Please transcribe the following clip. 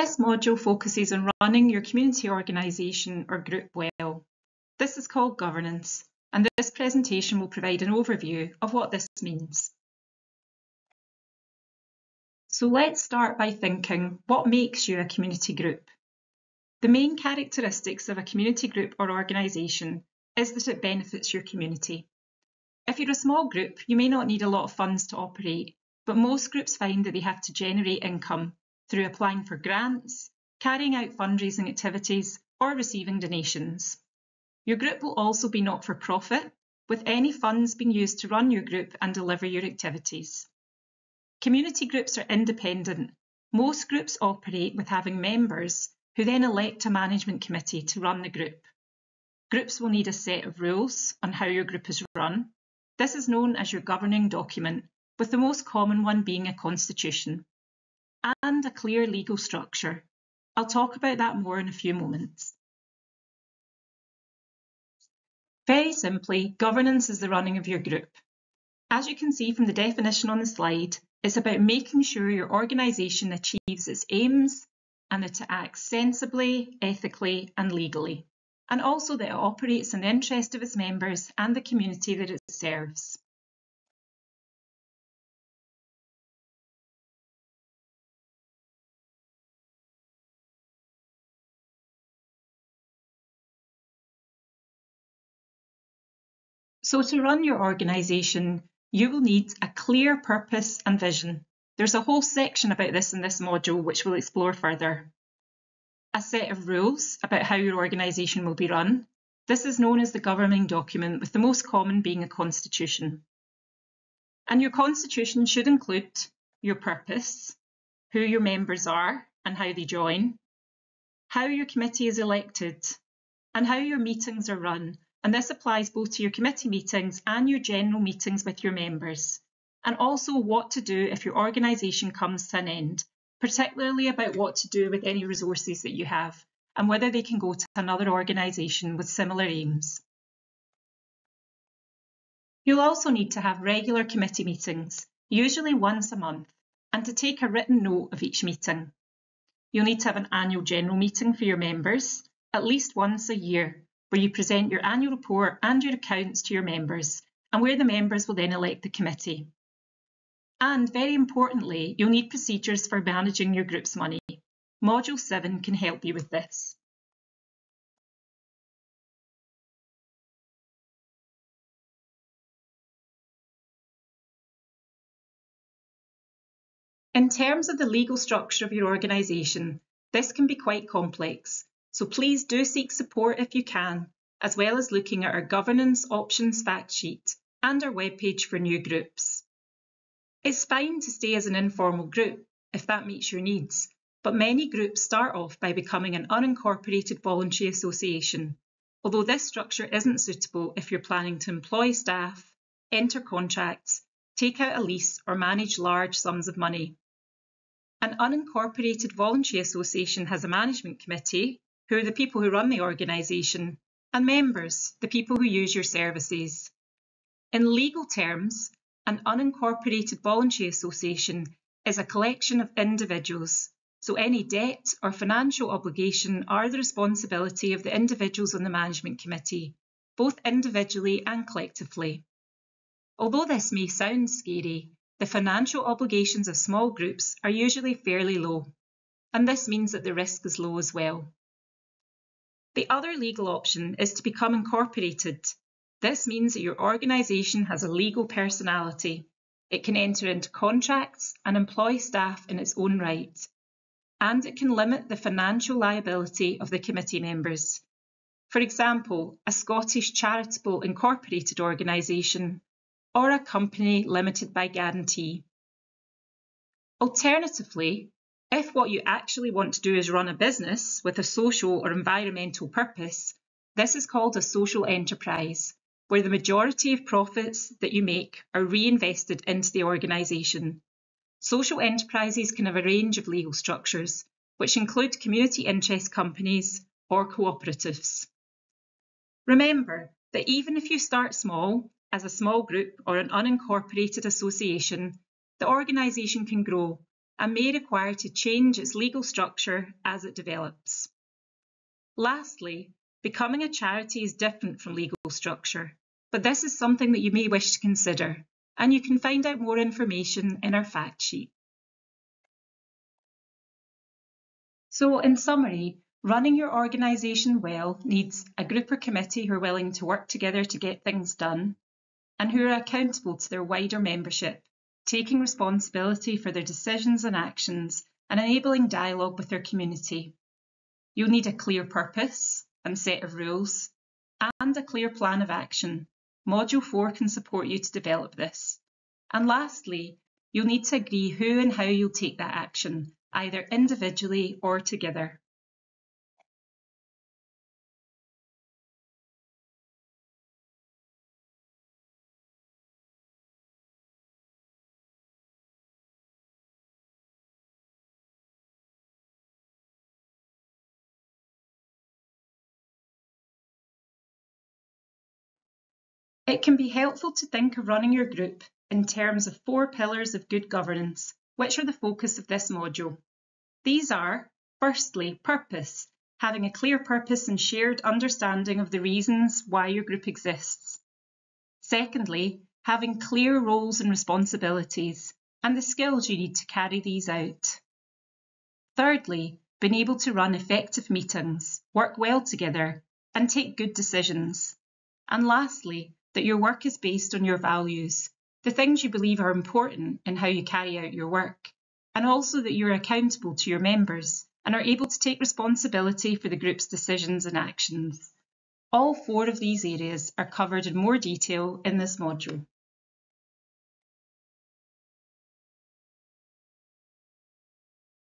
This module focuses on running your community organisation or group well. This is called governance, and this presentation will provide an overview of what this means. So let's start by thinking what makes you a community group. The main characteristics of a community group or organisation is that it benefits your community. If you're a small group, you may not need a lot of funds to operate, but most groups find that they have to generate income through applying for grants, carrying out fundraising activities, or receiving donations. Your group will also be not for profit, with any funds being used to run your group and deliver your activities. Community groups are independent. Most groups operate with having members who then elect a management committee to run the group. Groups will need a set of rules on how your group is run. This is known as your governing document, with the most common one being a constitution and a clear legal structure. I'll talk about that more in a few moments. Very simply, governance is the running of your group. As you can see from the definition on the slide, it's about making sure your organisation achieves its aims and that it acts sensibly, ethically and legally, and also that it operates in the interest of its members and the community that it serves. So to run your organisation, you will need a clear purpose and vision. There's a whole section about this in this module which we'll explore further. A set of rules about how your organisation will be run. This is known as the governing document, with the most common being a constitution. And your constitution should include your purpose, who your members are and how they join, how your committee is elected, and how your meetings are run and this applies both to your committee meetings and your general meetings with your members, and also what to do if your organisation comes to an end, particularly about what to do with any resources that you have and whether they can go to another organisation with similar aims. You'll also need to have regular committee meetings, usually once a month, and to take a written note of each meeting. You'll need to have an annual general meeting for your members, at least once a year, where you present your annual report and your accounts to your members, and where the members will then elect the committee. And very importantly, you'll need procedures for managing your group's money. Module 7 can help you with this. In terms of the legal structure of your organisation, this can be quite complex, so please do seek support if you can, as well as looking at our governance options fact sheet and our webpage for new groups. It's fine to stay as an informal group if that meets your needs, but many groups start off by becoming an unincorporated voluntary association, although this structure isn't suitable if you're planning to employ staff, enter contracts, take out a lease or manage large sums of money. An unincorporated voluntary association has a management committee, who are the people who run the organisation, and members, the people who use your services. In legal terms, an unincorporated voluntary association is a collection of individuals, so any debt or financial obligation are the responsibility of the individuals on the management committee, both individually and collectively. Although this may sound scary, the financial obligations of small groups are usually fairly low, and this means that the risk is low as well. The other legal option is to become incorporated. This means that your organisation has a legal personality. It can enter into contracts and employ staff in its own right. And it can limit the financial liability of the committee members. For example, a Scottish charitable incorporated organisation or a company limited by guarantee. Alternatively, if what you actually want to do is run a business with a social or environmental purpose, this is called a social enterprise, where the majority of profits that you make are reinvested into the organisation. Social enterprises can have a range of legal structures, which include community interest companies or cooperatives. Remember that even if you start small, as a small group or an unincorporated association, the organisation can grow and may require to change its legal structure as it develops. Lastly, becoming a charity is different from legal structure, but this is something that you may wish to consider, and you can find out more information in our fact sheet. So in summary, running your organisation well needs a group or committee who are willing to work together to get things done and who are accountable to their wider membership, taking responsibility for their decisions and actions and enabling dialogue with their community. You'll need a clear purpose and set of rules and a clear plan of action. Module 4 can support you to develop this. And lastly, you'll need to agree who and how you'll take that action either individually or together. It can be helpful to think of running your group in terms of four pillars of good governance which are the focus of this module. These are, firstly, purpose, having a clear purpose and shared understanding of the reasons why your group exists. Secondly, having clear roles and responsibilities and the skills you need to carry these out. Thirdly, being able to run effective meetings, work well together, and take good decisions. And lastly, that your work is based on your values the things you believe are important in how you carry out your work, and also that you're accountable to your members and are able to take responsibility for the group's decisions and actions. All four of these areas are covered in more detail in this module.